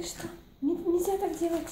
конечно. Нельзя так делать.